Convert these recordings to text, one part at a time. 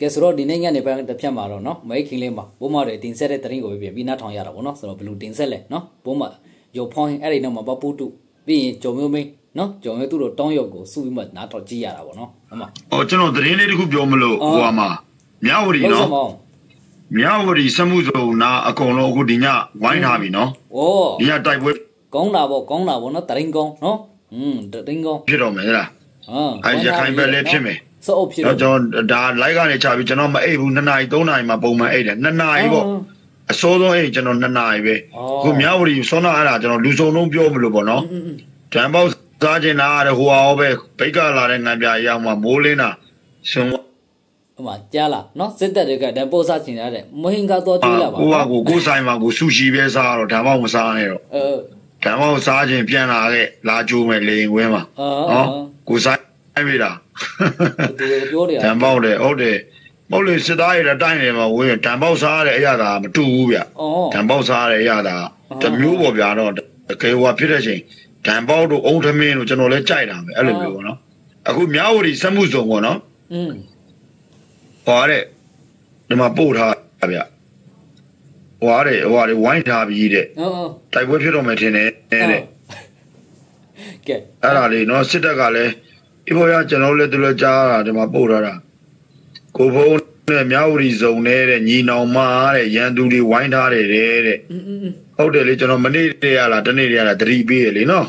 ကဲဆိုတော့ဒီနေ့ညနေပိုင်းတစ်ဖြတ်မှာတော့နော်မဲခင်လေးမှာဘိုးမတွေတင်ဆက်တဲ့တရင်ကိုပဲပြီးနားထောင်ရတာပေါ့နော်ဆိုတော့ဘလူတင်ဆက်လဲနော်ဘိုးမရုပ်ဖောင်းအဲ့ဒီနောက်မှာပပူတုပြီးရင်ဂျုံမျိုးမင်းနော်ဂျုံမျိုးသူတို့တောင်းရုပ်ကိုစုပြီးမှနားထောင်ကြည့်ရတာပေါ့နော်အမ။အော်ကျွန်တော်သတင်းလေးတစ်ခုပြောမလို့အော်ဟိုဟာမှာမြဝတီဟုတ်နော်စမောင်းမြဝတီစမှုစုံနာအကုန်လုံးအခုဒီညဝိုင်းထားပြီနော်ဩ။ဒီညတိုက်ပွဲကောင်းတာပေါ့ကောင်းတာပေါ့နော်တရင်ကောင်းနော်อืมတရင်ကောင်းဖြစ်တော့မယ်ဟဲ့လားဟာ။အဲရခိုင်ဘက်လည်းဖြစ်မယ် စောအုပ်ဖြစ်။တော့ကျွန်တော်ဒါ live ကနေချပြီးကျွန်တော်မအိပ်ဘူး2နာရီ3နာရီမှပုံမှန်အိပ်တယ်2နာရီပေါ့အစိုးဆုံးအိပ်ကျွန်တော်2နာရီပဲအော်အခုမြဝတီစောနာအဲ့ဒါကျွန်တော်လူစုံလုံးပြောမလို့ပေါ့နော်อืม။တန်ပေါက်စားကျင်တာတဲ့ဟိုဟာဟောပဲဘိတ်ကလာတဲ့ငံပြအရောက်မှမိုးလင်းတာရှင်အမကြားလားနော်စစ်တပ်တွေကတန်ပိုးစားချင်ရတဲ့မဟင်ကတော့ကျွေးလာပါကိုကကိုကိုဆိုင်မှာကိုဆူရှီပဲစားတော့ဓာတ်ပေါက်မစားနဲ့တော့အဲဓာတ်ပေါက်စားခြင်းပြန်လာခဲ့လာကြိုးမယ်လေရင်ဝင်းမှာအာနော်ကိုဆိုင်ပြီလားသူ ပြောတယ်ဓာတ်ပေါက်တယ်ဟုတ်တယ်မဟုတ်လေစစ်သားရတဲ့တိုင်းနေမှာဝင်းဓာတ်ပေါက်စားတဲ့အရာသာမတူဘူးဗျအော်ဓာတ်ပေါက်စားတဲ့အရာသာတစ်မျိုးပေါ့ဗျာတော့တကယ်ဟိုဖြစ်တဲ့ချိန်ဓာတ်ပေါက်တို့အုံသမင်းတို့ကျွန်တော်လည်းကြိုက်တာပဲအဲ့လိုမျိုးပေါ့နော်အခုမြဝတီစက်မှုစုံပေါ့နော်อืมဟွာတဲ့ဒီမှာပို့ထားဗျဟွာတဲ့ဟွာတဲ့ဝိုင်းထားပြီးတဲ့အော်အော်တိုက်ပွဲဖြစ်တော့မယ်ထင်တယ်တဲ့ကဲအဲ့ဒါလေးနော်စစ်တပ်ကလည်း အေးပေါ်ရကျွန်တော်လည်းသူလည်းကြားတာဒီမှာပို့ထားတာကိုဖုန်းနဲ့မြောက်ဝတီဇုံနဲ့တဲ့ညီနောင်မတဲ့ရန်သူတွေဝိုင်းထားတယ်တဲ့ဟုတ်တယ်လေကျွန်တော်မနေ့တည်းရလားတနေ့တည်းရလားသတိပေးရလေနော်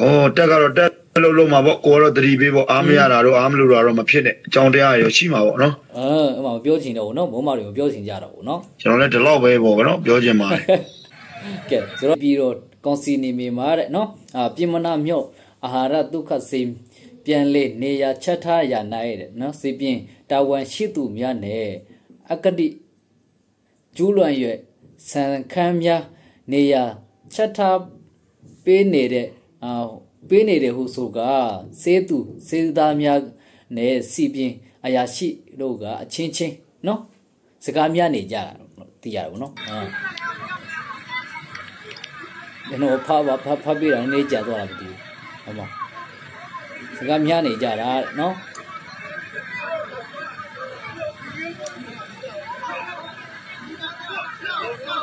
ဩတက်ကတော့တက်လုံးလုံးမှာပေါ့ကိုကတော့သတိပေးပေါ့အားမရတာတော့အားမလို့တာတော့မဖြစ်နဲ့အကြောင်းတရားရောရှိမှာပေါ့နော်အဲဥမာပြောချင်တော့ဘူးနော်မုံမတွေကိုပြောချင်ကြတော့ဘူးနော်ကျွန်တော်လည်းဒီလောက်ပဲပေါ့ကောနော်ပြောချင်ပါတယ်ကဲဆိုတော့ပြီးတော့ကွန်စီနီမီမှာတဲ့နော်အာပြမနာမြို့အာဟာရဒုက္ခစိမ် ပြန်လေနေရချက်ထားရနိုင်တဲ့နော်စေပြင်တာဝန်ရှိသူများနဲ့အကတိကျူးလွန်ရွယ်ဆန်ခမ်းများနေရချက်ထားပေးနေတဲ့အာပေးနေတဲ့ဟုဆိုကစေသူစေသားများနဲ့စီပြင်အရာရှိတို့ကအချင်းချင်းနော်စကားများနေကြတာသိရဘူးနော်အာကျွန်တော်ဖဖဖဖပြီးတော့နေကြသွားတာမသိဘူးဟုတ်ပါစ ကားများနေကြတာနော်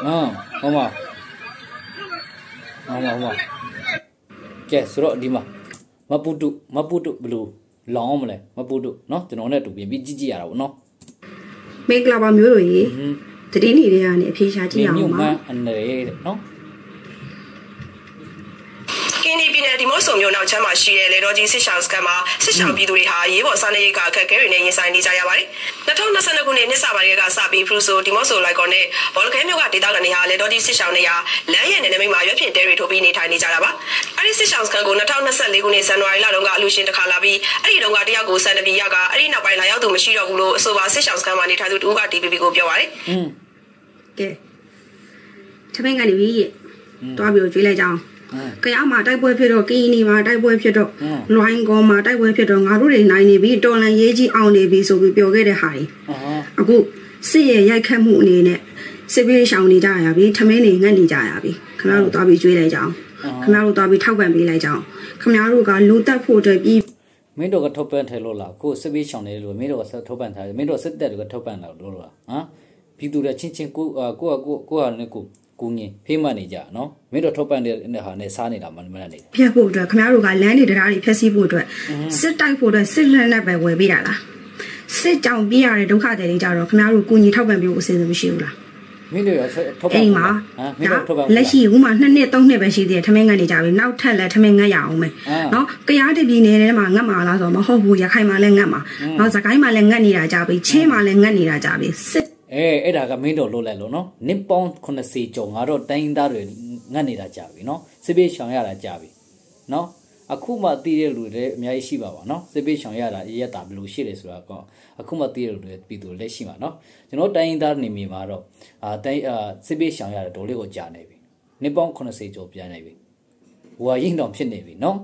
နော်ဟုတ်ပါဟုတ်ပါဟုတ်ပါကဲဆိုတော့ဒီမှာမပူတုမပူတုဘလူလောင်းမလဲမပူတုနော်ကျွန်တော်နဲ့တူပြင်ပြီးကြည့်ကြည့်ရတာပေါ့နော်မင်္ဂလာပါမျိုးတို့ရေဟင်းတတိနေတွေကနေအဖြေရှာကြည့်အောင်မြို့ပါမှန်အနေတဲ့နော်ကင်းဒီ ပြည်နယ်ဒီမော့ဆိုမြို့နောက်ချမ်းမှာရှိတဲ့လေတော်ကြီးစစ်ရှောင်းစခန်းမှာစစ်ရှောင်းပြည်သူတွေဟာရေးပေါ်စားနပ်ရိက္ခာအခက်အခဲတွေနဲ့ရင်ဆိုင်နေကြရပါတယ်။2022ခုနှစ်နှစ်စာပိုင်းကစပြီးဖရူဆိုဒီမော့ဆိုလိုက်ကော်နဲ့ဘောလခဲမြို့ကဒေသခံတွေဟာလေတော်ကြီးစစ်ရှောင်းတွေဟာလမ်းရဲ့နယ်နိမိတ်မှာရွက်ဖြစ်တဲတွေထိုးပြီးနေထိုင်နေကြတာပါ။အဲဒီစစ်ရှောင်းစခန်းကို2024ခုနှစ်ဇန်နဝါရီလတုန်းကအလူရှင်တစ်ခါလာပြီးအဲဒီတုန်းကတယောက်ကိုစံတပီရကအဲဒီနောက်ပိုင်းလာရောက်သူမရှိတော့ဘူးလို့အဆိုပါစစ်ရှောင်းစခန်းမှာနေထိုင်သူတူက DPP ကိုပြောပါတယ်။อืมကဲ။ထမင်းကနေပြီးရတွားပြီးကြွေးလိုက်ကြအောင်။ ကရမှာတိုက်ပွဲဖြစ်တော့ကင်းနီမှာတိုက်ပွဲဖြစ်တော့ဟမ်လွိုင်းကောမှာတိုက်ပွဲဖြစ်တော့ငါတို့တွေနိုင်နေပြီတော်လန်ရေးကြီးအောင်နေပြီဆိုပြီးပြောခဲ့တဲ့ဟာတွေအာအခုစစ်ရဲ့ရိုက်ခတ်မှုအနေနဲ့စစ်ပေးရှောင်နေကြရပြီထမင်းတွေငတ်နေကြရပြီခမတို့တွားပြီးကျွေးလိုက်ကြအောင်ခမတို့တွားပြီးထောက်ပံ့ပေးလိုက်ကြအောင်ခမတို့ကလူတက်ဖို့အတွက်ပြီးမင်းတို့ကထုတ်ပန်းထဲလို့လားကိုစစ်ပေးချောင်းနေလို့မင်းတို့ကဆက်ထုတ်ပန်းထားတယ်မင်းတို့စစ်တက်တွေကထုတ်ပန်းလာလို့လားဟမ် ပြည်သူတွေချင်းချင်းကိုအာကိုကကိုကိုဟာနဲ့ကိုကိုငင်ဖေးမှတ်နေကြနော်မင်းတို့ထုတ်ပန်းတဲ့ဟာနဲ့စားနေတာမှမနဲ့နေဖျက်ဖို့အတွက်ခမတို့ကလမ်းတွေတရားတွေဖျက်ဆီးဖို့အတွက်စစ်တိုက်ဖို့အတွက်စစ်လက်နဲ့ပဲဝယ်ပေးတာလားစစ်ကြောင်ပြရတဲ့ဒုက္ခတွေတွေကြတော့ခမတို့ကုညီထောက်ပံ့ပေးဖို့အစီအစဉ်မရှိဘူးလားမင်းတို့ရထုတ်ပန်းအိမ်မှာဟမ်မင်းတို့ထုတ်ပန်းလက်ရှိဦးမှာနှစ်နှစ်သုံးနှစ်ပဲရှိသေးတယ်ထမင်းငတ်နေကြပြီနောက်ထပ်လည်းထမင်းငတ်ရအောင်မယ်အာနော်ကြားတပြည်နယ်ထဲမှာငတ်မှာလားဆိုတော့မဟုတ်ဘူးရခိုင်မှာလည်းငတ်မှာနော်စကိုင်းမှာလည်းငတ်နေတာကြပြီချင်းမှာလည်းငတ်နေတာကြပြီစစ် အဲအဲ့ဒါကမင်းတို့လွတ်လိုက်လို့နော်နစ်ပေါင်း80ကျော်ငါတို့တိုင်းသားတွေငတ်နေတာကြာပြီနော်စစ်ပေးချောင်ရတာကြာပြီနော်အခုမှသိတဲ့လူတွေအများကြီးရှိပါပါနော်စစ်ပေးချောင်ရတာရက်တာဘယ်လိုရှိတယ်ဆိုတာကောအခုမှသိတဲ့လူတွေပြည်သူလက်ရှိမှာနော်ကျွန်တော်တိုင်းသားနေမြေမှာတော့အာတိုင်းအာစစ်ပေးချောင်ရတာဒေါ်လေးကိုကြာနေပြီနစ်ပေါင်း80ကျော်ပြန်နေပြီဟိုဟာရင်တော့ဖြစ်နေပြီနော်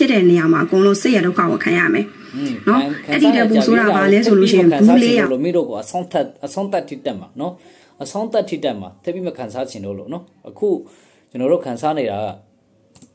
ဖြစ်တဲ့နေရာမှာအကုန်လုံးစစ်ရဒုက္ခကိုခံရမယ်อืมနော်အဲ့ဒီတပူဆိုတာဘာလဲဆိုလို့ရှိရင်ဘူးလေးရလို့မိတို့ကအဆောင်သက်အဆောင်သက်ထိတက်မှာနော်အဆောင်သက်ထိတက်မှာတက်ပြီးမခံစားချင်တော့လို့နော်အခုကျွန်တော်တို့ခံစားနေတာက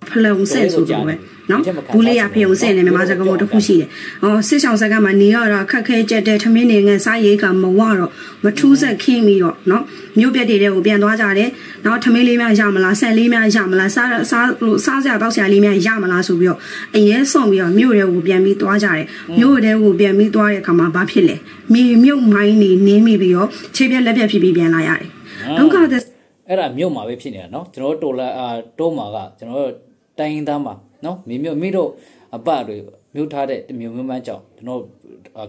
ဖလုံဆဲဆိုပြီးပဲနော်ဘူးလေးရဖယုံဆဲနေမြန်မာစကားပေါ်တစ်ခုရှိတယ်။ဟောစစ်ဆောင်စကားမှာနေရတာခက်ခဲကြက်တဲ့ထမင်းနေငန်းစားရိတ်ကမဝတော့မထူးဆက်ခင်းပြီးတော့နော်မြို့ပြက်တွေကိုပြန်သွားကြတယ်။နောက်ထမင်းလေးများရမလားဆန်လေးများရမလားစားစားစားစရာတောက်စရာလေးများရမလားဆိုပြီးတော့အရင်ဆုံးပြီးတော့မြို့တွေကိုပြန်ပြီးသွားကြတယ်။မြို့တွေကိုပြန်ပြီးသွားတဲ့အခါမှာဘာဖြစ်လဲ။မြေမြုပ်မိုင်းနေနင်းမိပြီးတော့ခြေပြက်လက်ပြက်ဖြစ်ပြီးပြန်လာရတယ်။ဒုက္ခတဲ့ အဲ့ဒါမြို့မှာပဲဖြစ်နေတာနော်ကျွန်တော်တို့တိုလာအာတိုးမှာကကျွန်တော်တို့တိုင်းသားမှာနော်မိမြို့မိတို့အပတွေ မြို့ထားတဲ့မြို့မြို့မှန်းကြောင့်ကျွန်တော်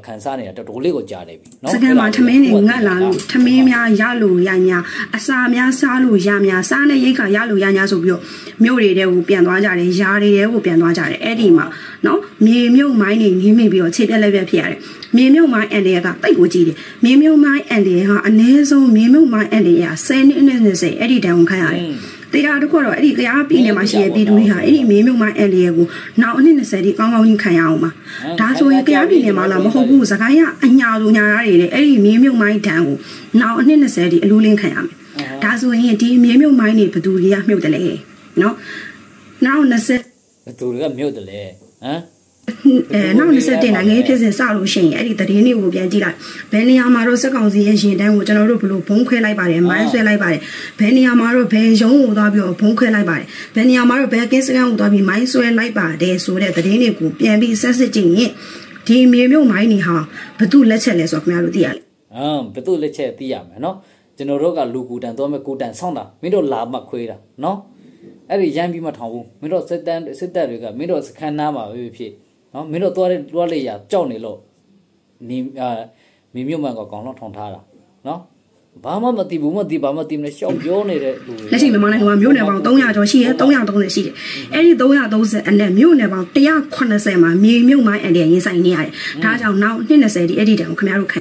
ခံစားနေတာတော်တော်လေးကိုကြားနေပြီနော်စကန်မှာထမင်းတွေငတ်လာလို့ထမင်းများရလို့ရညာအစာများစားလို့ရများစားနဲ့ရိတ်ခါရလို့ရညာဆိုပြီးတော့မြို့တွေတဲကိုပြန်သွားကြတယ်ယာတွေတဲကိုပြန်သွားကြတယ်အဲ့ဒီမှာနော်မြေမြုပ်မိုင်းတွေနင်းမိပြီးတော့ခြေပြက်လက်ပြက်ဖြစ်ရတယ်မြေမြုပ်မိုင်းအန်တယ်ကတိတ်ကိုကြီးတယ်မြေမြုပ်မိုင်းအန်တယ်ဟာအနည်းဆုံးမြေမြုပ်မိုင်းအန်တယ်က10နှစ်နဲ့20အဲ့ဒီတန်ကိုခံရတယ် တေတာတခုတော့အဲ့ဒီကြားပြည်နယ်မှာရှိတဲ့ပြည်သူတွေဟာအဲ့ဒီမင်းမြုံမအန်လီရဲ့ကိုနောက်အနှစ်20ဒီကောင်းကောင်းကြီးခံရအောင်ပါဒါဆိုရင်ကြားပြည်နယ်မှာလားမဟုတ်ဘူးစကိုင်းကအညာလိုညာရတွေလေအဲ့ဒီမင်းမြုံမိုင်းတန်ကိုနောက်အနှစ်20ဒီအလူးလင်းခံရမယ်ဒါဆိုရင်ဒီမင်းမြုံမိုင်းတွေဘသူတွေကမြုပ်တယ်လေနော်နောက်20ဘသူတွေကမြုပ်တယ်လေဟမ် အဲနောက်27နိုင်ငံဖြစ်စဉ်စလို့ရှိရင်အဲ့ဒီသတင်းတွေကိုပြန်ကြည့်လိုက်ဘယ်နေရာမှာတော့စက်ကောင်စီရဲ့ရင်တန်းကိုကျွန်တော်တို့ဘလို့ဘုံခွဲလိုက်ပါတယ်မိုင်းဆွဲလိုက်ပါတယ်ဘယ်နေရာမှာတော့ဘယ်ရုံးကိုသွားပြီးတော့ဘုံခွဲလိုက်ပါတယ်ဘယ်နေရာမှာတော့ဘယ်ကင်းစကန်ကိုသွားပြီးမိုင်းဆွဲလိုက်ပါတယ်ဆိုတဲ့သတင်းတွေကိုပြန်ပြီးဆက်စစ်ကြည့်ရင်ဒီမြေမြုပ်မိုင်းတွေဟာဘသူလက်ချက်လဲဆိုတော့ခင်ဗျားတို့သိရလေအာဘသူလက်ချက်သိရမယ်နော်ကျွန်တော်တို့ကလူကူတန်တော့မဲ့ကူတန်ဆောင်းတာမင်းတို့လာမှခွေးတာနော်အဲ့ဒီရမ်းပြီးမှထောင်ဘူးမင်းတို့စစ်တမ်းစစ်တပ်တွေကမင်းတို့စခန်းနာမှာပဲဖြစ် နော်မင်းတို့သွားတဲ့သွားလေရကြောက်နေလို့နီအာမင်းမြုပ်မှန်ကကောင်တော့ထောင်ထားတာနော်ဘာမှမသိဘူးမသိဘာမှသိမလဲရှောက်ပြောနေတဲ့လူတွေလက်ရှိမြန်မာနိုင်ငံမှာမြို့နယ်ပေါင်း300ကျော်ရှိရဲ330ရှိတယ်အဲ့ဒီ330အနက်မြို့နယ်ပေါင်း180မှာမြေမြုပ်မိုင်းအန်တဲ့ရင်ဆိုင်နေရတယ်ဒါကြောင့်နောက်20ဒီအဲ့ဒီတန်ကိုခင်ဗျားတို့ခံ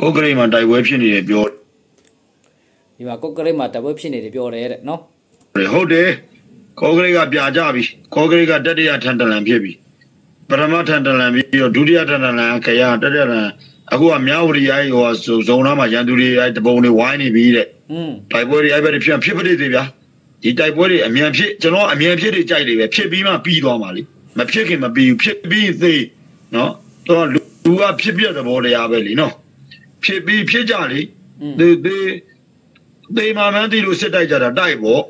ကိုကရိတ်မှာတိုက်ပွဲဖြစ်နေတယ်ပြောဒီမှာကိုကရိတ်မှာတိုက်ပွဲဖြစ်နေတယ်ပြောတယ်တဲ့နော်ဟုတ်တယ် ကောဂရိကပြာကြပြီကောဂရိကတတိယထန်တလန်ဖြစ်ပြီပထမထန်တလန်ပြီးတော့ဒုတိယထန်တလန်ခရတတိယထန်အခုကမြောက်ဝရီရိုက်ဟိုဇုံနာမှာရန်သူတွေအဲတပုံတွေဝိုင်းနေပြီတဲ့อืมတိုက်ပွဲတွေအဲဘက်တွေဖြစ်ဖြစ်ပတိသေးဗျာဒီတိုက်ပွဲတွေအမြန်ဖြစ်ကျွန်တော်အမြန်ဖြစ်တွေကြိုက်တယ်ပဲဖြစ်ပြီးမှပြီးသွားမှာလေမဖြစ်ခင်မပြီးဘူးဖြစ်ပြီးသေးနော်တော့လူကဖြစ်ပြတဲ့ဘောတရားပဲလေနော်ဖြစ်ပြီးဖြစ်ကြလေသေသေးသေမှမှန်းသိလို့စစ်တိုက်ကြတာတိုက်ပေါ့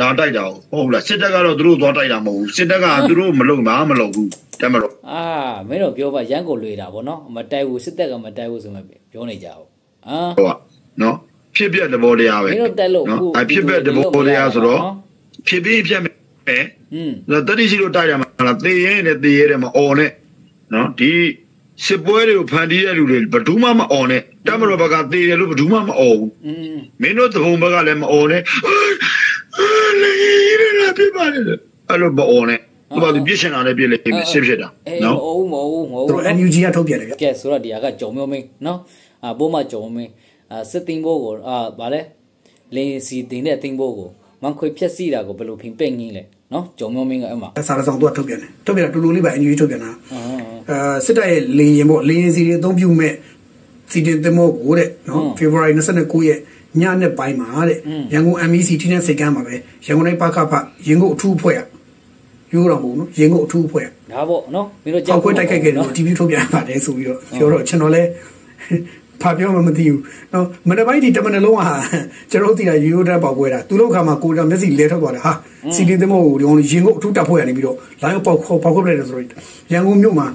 လာတိုက်တာဟုတ်လားစစ်တပ်ကတော့သူတို့သွားတိုက်တာမဟုတ်ဘူးစစ်တပ်ကသူတို့မလုံမှာမလုံဘူးတမလို့အာမင်းတို့ပြောပါရန်ကိုလွေတာဗောနော်မတိုက်ဘူးစစ်တပ်ကမတိုက်ဘူးဆိုမှပြောနေကြအောင်အာဟုတ်နော်ဖြစ်ပြသဘောတရားပဲမင်းတို့တက်လို့နော်အဖြစ်ပြသဘောတရားဆိုတော့ဖြစ်ပြီးဖြစ်မယ်อืมတတိရှိလို့တိုက်ရမှာလားသေရင်နဲ့သေရဲတယ်မအော်နဲ့နော်ဒီစစ်ပွဲတွေကိုဖန်တီးတဲ့လူတွေဘယ်သူမှမအော်နဲ့တမတော်ဘက်ကသေတယ်လို့ဘယ်သူမှမအော်ဘူးမင်းတို့သဘုံဘက်ကလည်းမအော်နဲ့ လေရလာပြပါလေအဲ့လိုဘောနဲ့သူကပြစ်ရှင်တာလည်းပြစ်လိုက်စစ်ဖြစ်တာနော်မဟုတ်မဟုတ်မဟုတ်သူ NUG ကထုတ်ပြန်တယ်ဗျကဲဆိုတော့ဒီကကြုံမျိုးမင်းနော်အာပိုးမကြုံမင်းအာစစ်တင်ဘိုးကိုအာဗာလဲလင်းစီတင်တဲ့တင်ဘိုးကိုမန်ခွေဖြက်စီတာကိုဘယ်လိုဖင်ပဲ့ငင်းလဲနော်ကြုံမျိုးမင်းကအဲ့မှာစာရဆောင်သူကထုတ်ပြန်တယ်ထုတ်ပြန်တူတူလေးပါ NUG ထုတ်ပြန်တာအာစစ်တပ်ရဲ့လင်းရင်ပေါ့လင်းစီတွေအသုံးပြုမဲ့စီတင်တင်မို့ကိုတဲ့နော် February 29ရက် ညနဲ့ပိုင်းမှာတဲ့ရန်ကုန် MEC ထိတဲ့စိတ်ကမ်းမှာပဲရန်ကုန်တိုင်းပခဖရင်ကုန်အထူးအဖွဲ့อ่ะရိုးတော့မဟုတ်နော်ရင်ကုန်အထူးအဖွဲ့ဒါပေါ့နော်မင်းတို့ကြောက်ခွဲတိုက်ခိုက်ခဲ့တယ် TV ထုတ်ပြန်ပါတယ်ဆိုပြီးတော့ပြောတော့ကျွန်တော်လည်းဖာပြောမှမသိဘူးနော်မနေ့ပိုင်းဒီတမန်လုံးဟာကျွန်တော်သိတာရိုးရိုးတက်ပေါက်ပွဲတာသူလောက်ခါမှာကိုတာမျက်စိလဲထွက်သွားတယ်ဟာစီလင်းသမောကိုဒီရင်ကုန်အထူးတပ်ဖွဲ့ရနေပြီးတော့လိုင်းပေါက်ခေါ်ပေါက်ခွဲပလိုက်တယ်ဆိုတော့ရန်ကုန်မြို့မှာ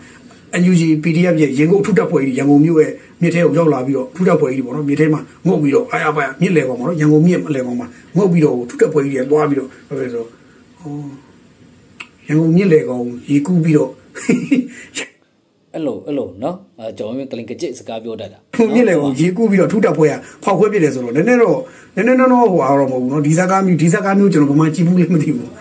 NUG PDF ရဲ့ရင်ကုန်အထူးတပ်ဖွဲ့ကြီးရန်ကုန်မြို့ရဲ့ မြစ်ထဲကိုရောက်လာပြီးတော့ထူတက်ပွဲကြီးပေါ့နော်မြစ်ထဲမှာငုတ်ပြီးတော့အားရပါမြစ်လေကောင်ပေါ့နော်ရန်ကုန်မြစ်အလေကောင်မှာငုတ်ပြီးတော့ထူတက်ပွဲကြီးတွေသွားပြီးတော့ဘာဖြစ်ဆိုဟောရန်ကုန်မြစ်လေကောင်ရေကူးပြီးတော့အဲ့လိုအဲ့လိုနော်အဲကျွန်တော်ကလင်ကကြစ်စကားပြောတတ်တာမြစ်လေကောင်ရေကူးပြီးတော့ထူတက်ပွဲကဖောက်ခွဲပြစ်တယ်ဆိုတော့နည်းနည်းတော့နည်းနည်းတော့ဟိုအားတော့မဟုတ်ဘူးနော်ဒီစကားမျိုးဒီစကားမျိုးကျွန်တော်ဘာမှကြည့်ဘူးလည်းမသိဘူး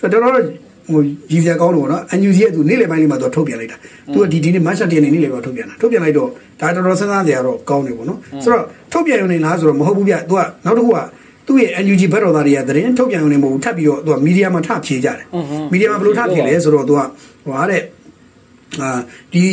ဆိုတော့တော်တော် ဟိုရည်စရာကောင်းလို့ပေါ့နော် NUG ရဲ့သူနေ့လယ်ပိုင်းလေးမှာသူထုတ်ပြန်လိုက်တာသူကဒီဒီနေ့မတ်ချက်တရနေ့နေ့လယ်ပိုင်းထုတ်ပြန်တာထုတ်ပြန်လိုက်တော့ဒါတော်တော်စဉ်းစားစရာတော့ကောင်းတယ်ပေါ့နော်ဆိုတော့ထုတ်ပြန်ရုံနဲ့လားဆိုတော့မဟုတ်ဘူးဗျသူကနောက်တစ်ခုကသူ့ရဲ့ NUG ဘက်တော်သားတွေကသတင်းထုတ်ပြန်ရုံနဲ့မဟုတ်ဘူးထပ်ပြီးတော့သူကမီဒီယာမှာထဖြေကြတယ်မီဒီယာမှာဘယ်လိုထဖြေလဲဆိုတော့သူကဟိုဟာတဲ့အာဒီ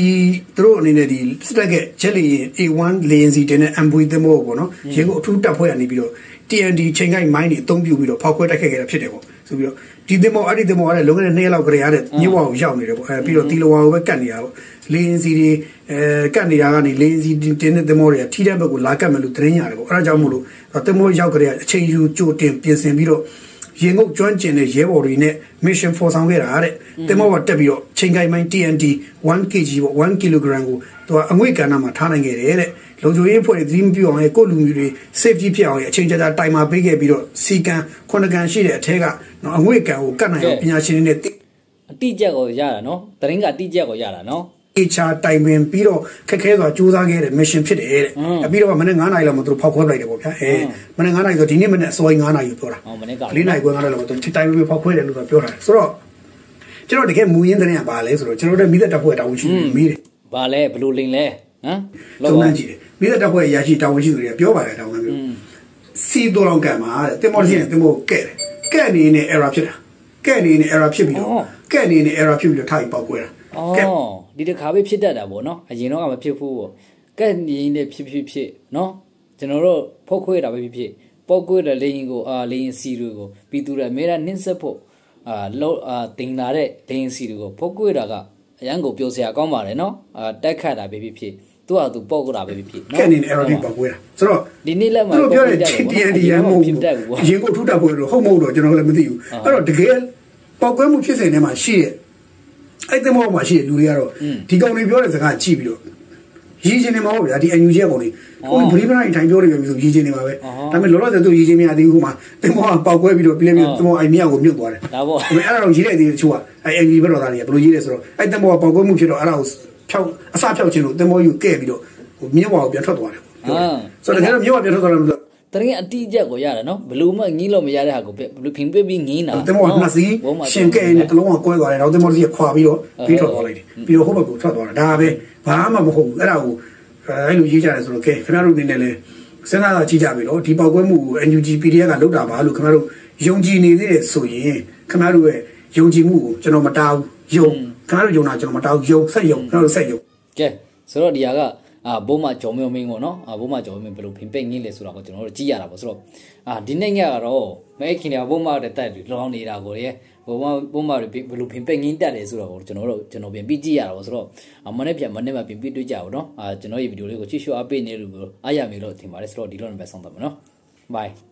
သူတို့အနေနဲ့ဒီစတက်ကဂျက်လီ A1 လေရင်စီတင်တဲ့ MV သင်္ဘောပေါ့နော်ရေကိုအထူးတပ်ဖွဲ့ရနေပြီးတော့ TND ချိန်ကိုက်မိုင်းတွေအသုံးပြုပြီးတော့ဖောက်ခွဲတိုက်ခိုက်ခဲ့တာဖြစ်တယ်ပေါ့ဆိုပြီးတော့ ဒီသင်္ဘောအဲ့ဒီသင်္ဘောကလည်းလုံခဲ့တဲ့နှစ်ရက်လောက်ကလေးရတဲ့မြို့ဝါကိုရောက်နေတယ်ပေါ့အဲပြီးတော့တီလဝါကိုပဲကတ်နေတာပေါ့လေရင်စီတွေအဲကတ်နေတာကနေလေရင်စီတင်းတဲ့သင်္ဘောတွေကထိတဲ့ဘက်ကိုလာကတ်မယ်လို့သတင်းရတယ်ပေါ့အဲ့ဒါကြောင့်မို့လို့သင်္ဘောရောက်ကလေးကအချိန်ယူကြိုတင်ပြင်ဆင်ပြီးတော့ ရင်ငုတ်ကျွမ်းကျင်တဲ့ရဲဘော်တွေနဲ့ mission for ဆောင်ခဲ့တာတဲ့တင်မောကတက်ပြီးတော့ချိန်ကိုင်မိုင်း TNT 1 kg ပေါ့1 kg ကိုသူကအငွေ့ကဏ္ဍမှာထားနိုင်ခဲ့တယ်တဲ့လုံခြုံရေးဖွဲ့တွေ dream ပြအောင်ရဲ့ကိုလူမျိုးတွေ safety ဖြစ်အောင်ရဲ့အချိန်ကြာကြာတိုင်မာပေးခဲ့ပြီးတော့စီကံခုနကန်ရှိတဲ့အထက်ကနော်အငွေ့ကံကိုကတ်နိုင်အောင်ပညာရှင်တွေနဲ့အတိကျကိုရတာနော်တရင်ကအတိကျကိုရတာနော် HR တိုင်ပင်ပြီးတော့ခက်ခဲစွာစူးစမ်းခဲ့တဲ့ mission ဖြစ်တယ်တဲ့อืมအပြီးတော့မနေ့9နာရီလောက်မှသူတို့ဖောက်ခွဲလိုက်တယ်ပေါ့ဗျာအဲမနေ့9နာရီဆိုဒီနေ့မနေ့အစောကြီး9နာရီပြောတာဟောမနေ့က၄နိုင်ခွဲငါလည်းတော့သူတိုင်ပြီးဖောက်ခွဲတယ်လို့တော့ပြောတာဆိုတော့ကျွန်တော်တကယ်မူရင်းတဲ့ကပါလဲဆိုတော့ကျွန်တော်တို့မိသက်တပ်ဖွဲ့တာဝန်ရှိတယ်မိတယ်ဘာလဲဘလို့လင်လဲဟမ်သုံးနှမ်းကြည့်တယ်မိသက်တပ်ဖွဲ့ရရှိတာဝန်ရှိသူတွေကပြောပါတယ်တာဝန်မျိုးစီတော်လောင်ကံမှာတဲ့တင်မောရှိရင်တင်မောကဲ့တယ်ကဲ့နေနေ error ဖြစ်တာကဲ့နေနေ error ဖြစ်ပြီးတော့ကဲ့နေနေ error ဖြစ်ပြီးတော့ထားပြီးပေါက်ခွဲတာအော် ဒီတစ်ခါပဲဖြစ်တတ်တာပေါ့နော်အရင်တော့ကမဖြစ်ဘူးပေါ့ကဲ့နေနေဖြစ်ဖြစ်ဖြစ်နော်ကျွန်တော်တို့ဖုတ်ခွေးတာပဲဖြစ်ဖြစ်ပောက်ခွေးတဲ့လေရင်ကိုအာလေရင်စီတွေကိုပြီးသူတဲ့အမေရာနှင်းဆက်ဖို့အာလောအာတင်လာတဲ့လေရင်စီတွေကိုဖုတ်ခွေးတာကအရန်ကိုပြောစရာကောင်းပါတယ်နော်အာတက်ခတ်တာပဲဖြစ်ဖြစ်သူ့ဟာသူပောက်ကြတာပဲဖြစ်ဖြစ်ကဲ့နေနေ error တွေပေါက်ခွဲတာဆိုတော့ဒီနေ့လက်မှာသူတို့ပြောတဲ့ပောက်ခွေးကြတယ် TNT ရမ်းမဟုတ်ဖြစ်ဘူးတတ်ဘူးပေါ့ရင်ကိုထုတာပွဲတော့ဟုတ်မဟုတ်တော့ကျွန်တော်လည်းမသိဘူးအဲ့တော့တကယ်ပေါက်ကွဲမှုဖြစ်စဉ်ထဲမှာရှိရဲ့ အဲ့တဲ့မောမှာရှိတဲ့လူတွေကတော့ဒီကောင်တွေပြောတဲ့စကားကြည့်ပြီးတော့ရည်ချင်းနေမှာပေါ့ဗျာဒီအန်ယူဂျီကောင်တွေကိုယ်ဘရီဘရိုင်းထိုင်ပြောနေပြီဆိုရည်ချင်းနေမှာပဲဒါပေမဲ့လောလောဆယ်သူရည်ချင်းမရသေးဘူးခုမှတင်မောကပေါက်ကွဲပြီးတော့ပြင်းပြင်းတင်မောအိုင်မြောက်ကိုမြုပ်သွားတယ်ဒါပေါ့ဒါပေမဲ့အဲ့ဒါတော့ရေးတဲ့သေးတချို့ကအဲ့အန်ယူဘက်တော်သားတွေကဘယ်လိုရေးလဲဆိုတော့အဲ့တင်မောကပေါက်ကွဲမှုဖြစ်တော့အဲ့ဒါကိုဖြောက်အစဖြောက်ခြင်းလို့တင်မောယူကဲ့ပြီးတော့ဟိုမြင်းဝါကိုပြန်ထွက်သွားတယ်ပေါ့ဆိုတော့တကယ်တော့မြင်းဝါပြန်ထွက်သွားတယ်လို့ တရင်အတိအကျကိုရတာနော်ဘလို့မှငင်းလို့မရတဲ့ဟာကိုဘလို့ဖင်ပြပြီးငင်းတာတင်မောကနှစ်စီးရှင်ကဲနဲ့တလုံးကကွဲသွားတယ်တော့တင်မောစီကခွာပြီးတော့ပြီးထွက်သွားလိုက်တယ်ပြီးတော့ဟိုဘက်ကိုထွက်သွားတာဒါပဲဘာမှမဟုတ်ဘူးအဲ့ဒါကိုအဲ့လိုရေးကြတယ်ဆိုတော့ကဲခင်ဗျားတို့အနေနဲ့လည်းစဉ်းစားတာကြည့်ကြပြီတော့ဒီပေါက်ကွဲမှုကို NUG PDF ကလုပ်တာပါလို့ခင်ဗျားတို့ယုံကြည်နေသေးတယ်ဆိုရင်ခင်ဗျားတို့ရဲ့ယုံကြည်မှုကိုကျွန်တော်မတားဘူးယုံခင်ဗျားတို့ယုံတာကျွန်တော်မတားဘူးယုံဆက်ယုံခင်ဗျားတို့ဆက်ယုံကဲဆိုတော့ဒီဟာက အာဘိုးမကြော်မျိုးမင်းပေါ့နော်အာဘိုးမကြော်မျိုးမင်းဘယ်လိုဖင်ပိတ်ငင်းလဲဆိုတာကိုကျွန်တော်တို့ကြည့်ရတာပေါ့ဆိုတော့အာဒီနေ့ညကတော့မဲခင်ဗျာဘိုးမတဲ့တက်ပြီးလောင်းနေတာကိုရေဘိုးမဘိုးမတွေဘယ်လိုဖင်ပိတ်ငင်းတက်လဲဆိုတော့ကျွန်တော်တို့ကျွန်တော်ပြန်ပြီးကြည့်ရတာပေါ့ဆိုတော့မနေ့ပြန်မနေ့မှပြန်ပြီးတွေ့ကြပါတော့အာကျွန်တော်ဒီဗီဒီယိုလေးကိုကြည့်ရှုအားပေးနေလို့အားရမယ်လို့ထင်ပါတယ်ဆိုတော့ဒီလိုနဲ့ပဲဆောင်တော့မယ်နော် bye